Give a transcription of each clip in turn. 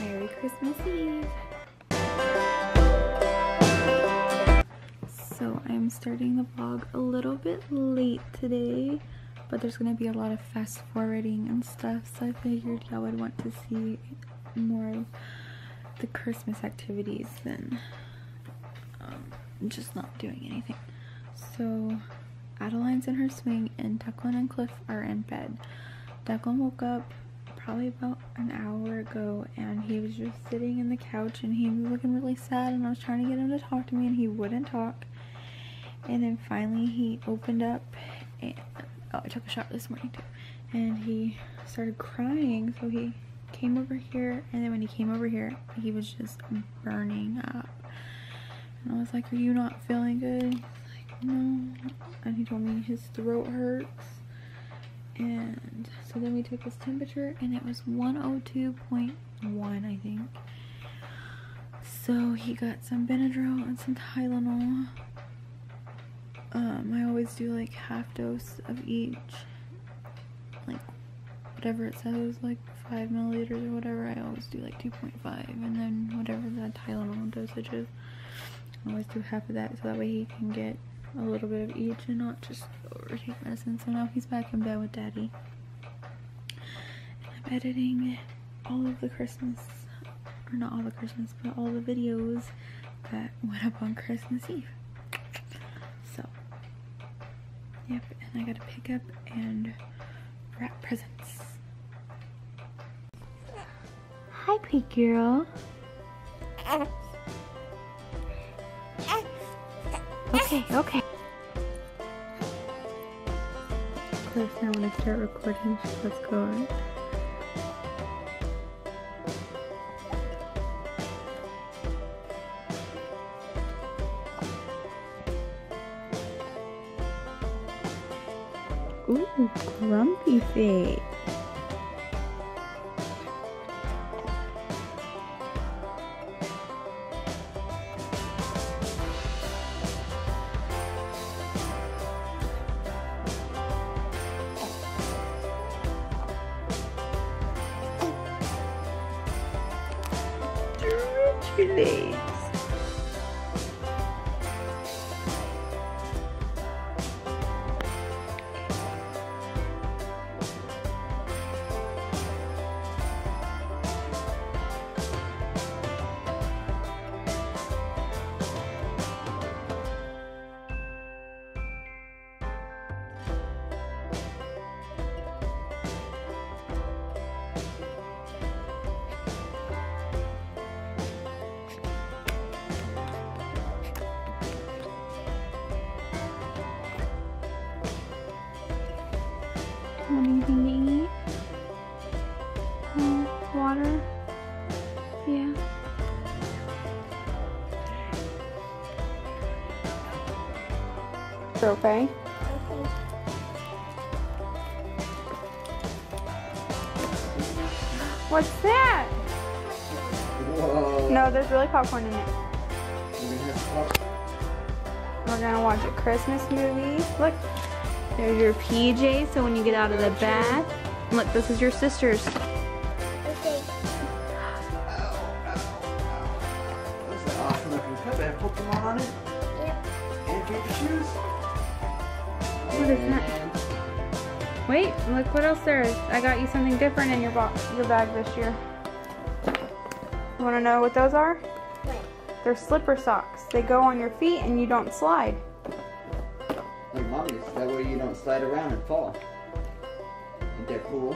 Merry Christmas Eve. So I'm starting the vlog a little bit late today, but there's gonna be a lot of fast forwarding and stuff, so I figured y'all would want to see more of the Christmas activities than um, just not doing anything. So Adaline's in her swing and Deklan and Cliff are in bed. Deklan woke up probably about an hour ago and he was just sitting in the couch and he was looking really sad and I was trying to get him to talk to me and he wouldn't talk. And then finally he opened up and oh, I took a shot this morning too. And he started crying so he came over here and then when he came over here he was just burning up. And I was like, are you not feeling good? Like, no. And he told me his throat hurts and then we took his temperature and it was 102.1 I think so he got some Benadryl and some Tylenol um, I always do like half dose of each like whatever it says like 5 milliliters or whatever I always do like 2.5 and then whatever the Tylenol dosage is I always do half of that so that way he can get a little bit of each and not just overtake medicine. So now he's back in bed with daddy. Editing all of the Christmas, or not all the Christmas, but all the videos that went up on Christmas Eve. So, yep, and I gotta pick up and wrap presents. Hi, quick girl. Okay, okay. Cliff, now when I start recording, let's go on. Ooh, grumpy face. your anything to eat? No? Water? Yeah. Okay. What's that? Whoa. No, there's really popcorn in it. We're gonna have pop- We're gonna watch a Christmas movie. Look, there's your PJ, so when you get out of the bath, look, this is your sister's. Okay. That's an awesome looking cup. Have Pokemon on it. Yep. And Pikachu's. What is that? Wait, look what else there is. I got you something different in your box, your bag this year. You wanna know what those are? What? They're slipper socks. They go on your feet and you don't slide. That way you don't slide around and fall. Ain't that cool?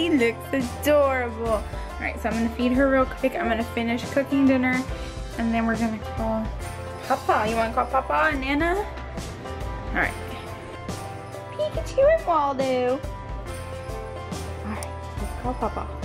She looks adorable. Alright, so I'm gonna feed her real quick. I'm gonna finish cooking dinner and then we're gonna call Papa. You wanna call Papa and Nana? Alright. Pikachu and Waldo. Alright, let's call Papa.